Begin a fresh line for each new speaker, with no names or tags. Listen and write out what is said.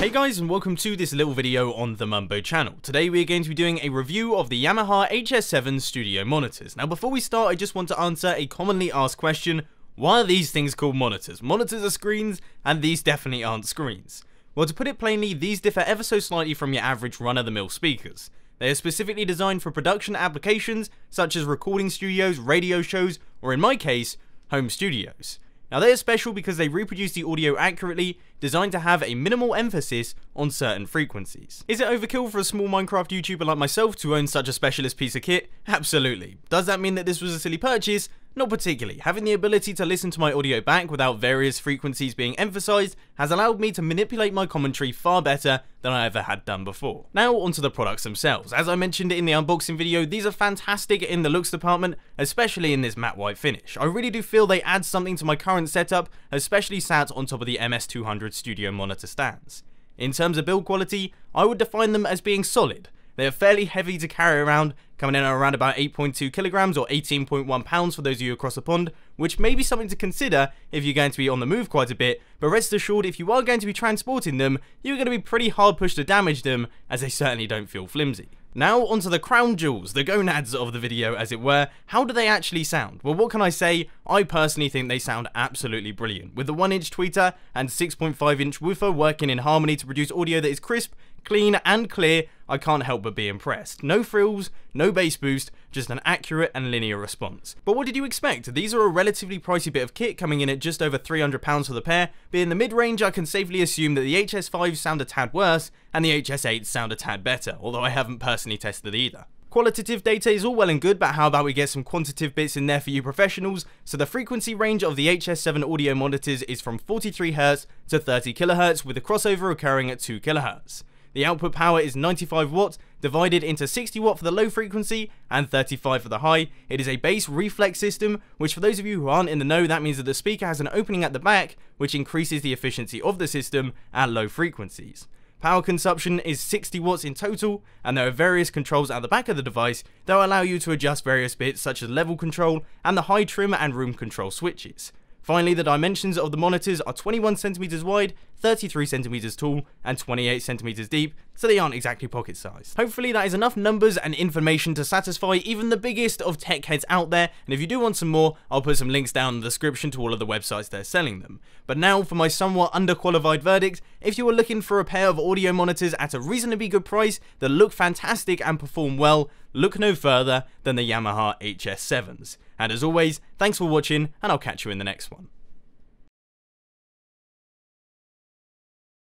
Hey guys and welcome to this little video on the Mumbo channel. Today we are going to be doing a review of the Yamaha HS7 studio monitors. Now before we start I just want to answer a commonly asked question, why are these things called monitors? Monitors are screens and these definitely aren't screens. Well to put it plainly, these differ ever so slightly from your average run-of-the-mill speakers. They are specifically designed for production applications such as recording studios, radio shows, or in my case, home studios. Now they are special because they reproduce the audio accurately, designed to have a minimal emphasis on certain frequencies. Is it overkill for a small Minecraft YouTuber like myself to own such a specialist piece of kit? Absolutely. Does that mean that this was a silly purchase? Not particularly. Having the ability to listen to my audio back without various frequencies being emphasized has allowed me to manipulate my commentary far better than I ever had done before. Now onto the products themselves. As I mentioned in the unboxing video, these are fantastic in the looks department, especially in this matte white finish. I really do feel they add something to my current setup, especially sat on top of the MS200 studio monitor stands. In terms of build quality, I would define them as being solid. They are fairly heavy to carry around, coming in at around about 8.2 kilograms or 18.1 pounds for those of you across the pond, which may be something to consider if you're going to be on the move quite a bit, but rest assured if you are going to be transporting them, you're going to be pretty hard pushed to damage them, as they certainly don't feel flimsy. Now onto the crown jewels, the gonads of the video as it were. How do they actually sound? Well what can I say? I personally think they sound absolutely brilliant. With the 1 inch tweeter and 6.5 inch woofer working in harmony to produce audio that is crisp, clean and clear, I can't help but be impressed. No frills, no bass boost, just an accurate and linear response. But what did you expect? These are a relatively pricey bit of kit coming in at just over £300 for the pair, but in the mid-range I can safely assume that the HS5s sound a tad worse and the HS8s sound a tad better, although I haven't personally tested either. Qualitative data is all well and good, but how about we get some quantitative bits in there for you professionals? So the frequency range of the HS7 audio monitors is from 43Hz to 30kHz, with a crossover occurring at 2kHz. The output power is 95 watts, divided into 60 watt for the low frequency and 35 for the high. It is a bass reflex system, which for those of you who aren't in the know, that means that the speaker has an opening at the back, which increases the efficiency of the system at low frequencies. Power consumption is 60 watts in total, and there are various controls at the back of the device that will allow you to adjust various bits such as level control and the high trim and room control switches. Finally, the dimensions of the monitors are 21cm wide, 33cm tall, and 28cm deep, so they aren't exactly pocket sized. Hopefully that is enough numbers and information to satisfy even the biggest of tech heads out there, and if you do want some more, I'll put some links down in the description to all of the websites they're selling them. But now for my somewhat underqualified verdict, if you are looking for a pair of audio monitors at a reasonably good price that look fantastic and perform well, look no further than the Yamaha HS7s. And as always, thanks for watching, and I'll catch you in the next one.